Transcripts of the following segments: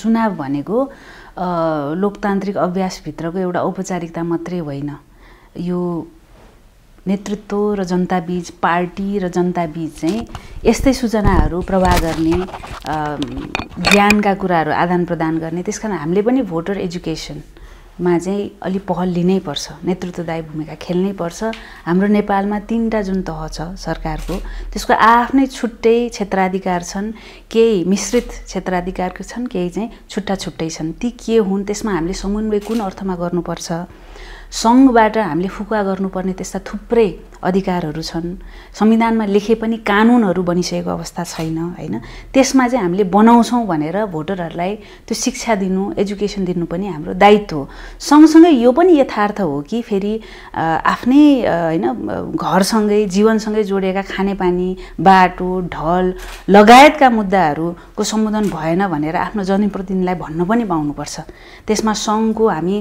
चुनाव भनेको लोकतान्त्रिक अभ्यासभित्रको एउटा औपचारिकता मात्रै होइन। यो नेतृत्व र जनताबीच पार्टी र जनताबीच चाहिँ यस्तै सूचनाहरू प्रवाह गर्ने ज्ञानका कुराहरू आदान प्रदान गर्ने त्यस कारण हामीले पनि भोटर एजुकेसनमा चाहिँ अलिक पहल लिनै पर्छ नेतृत्वदायी भूमिका खेल्नै पर्छ। हाम्रो नेपालमा तिनवटा जुन तह छ सरकारको त्यसको आफ्नै छुट्टै क्षेत्राधिकार छन् केही मिश्रित क्षेत्राधिकारको छन् केही चाहिँ छुट्टा छुट्टै छन्। ती के हुन् त्यसमा हामीले समन्वय कुन अर्थमा गर्नुपर्छ? सङ्घबाट हामीले फुकुवा गर्नुपर्ने त्यस्ता थुप्रै अधिकारहरू छन्। संविधानमा लेखे पनि कानुनहरू बनिसकेको अवस्था छैन होइन? त्यसमा चाहिँ हामीले बनाउँछौँ भनेर भोटरहरूलाई त्यो शिक्षा दिनु एजुकेसन दिनु पनि हाम्रो दायित्व हो। सँगसँगै यो पनि यथार्थ हो कि फेरि आफ्नै होइन घरसँगै जीवनसँगै जोडिएका खानेपानी बाटो ढल लगायतका मुद्दाहरूको सम्बोधन भएन भनेर आफ्नो जनप्रतिनिधिलाई भन्न पनि पाउनुपर्छ। त्यसमा सङ्घको हामी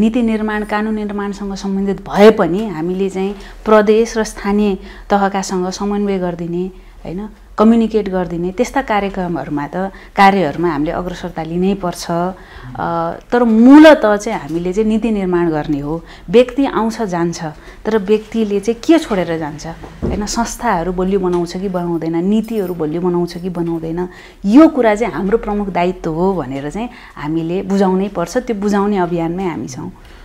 नीति निर्माण कानुन निर्माणसँग सम्बन्धित भए पनि हामीले चाहिँ प्रदेश देश र स्थानीय तहकासँग समन्वय गरिदिने होइन कम्युनिकेट गरिदिने त्यस्ता कार्यक्रमहरूमा त कार्यहरूमा हामीले अग्रसरता लिनै पर्छ। तर मूलत चाहिँ हामीले चाहिँ नीति निर्माण गर्ने हो। व्यक्ति आउँछ जान्छ तर व्यक्तिले चाहिँ के छोडेर जान्छ? होइन संस्थाहरू बलियो बनाउँछ कि बनाउँदैन? नीतिहरू बलियो बनाउँछ कि बनाउँदैन? यो कुरा चाहिँ हाम्रो प्रमुख दायित्व हो भनेर चाहिँ हामीले बुझाउनै पर्छ। त्यो बुझाउने अभियानमै हामी छौँ।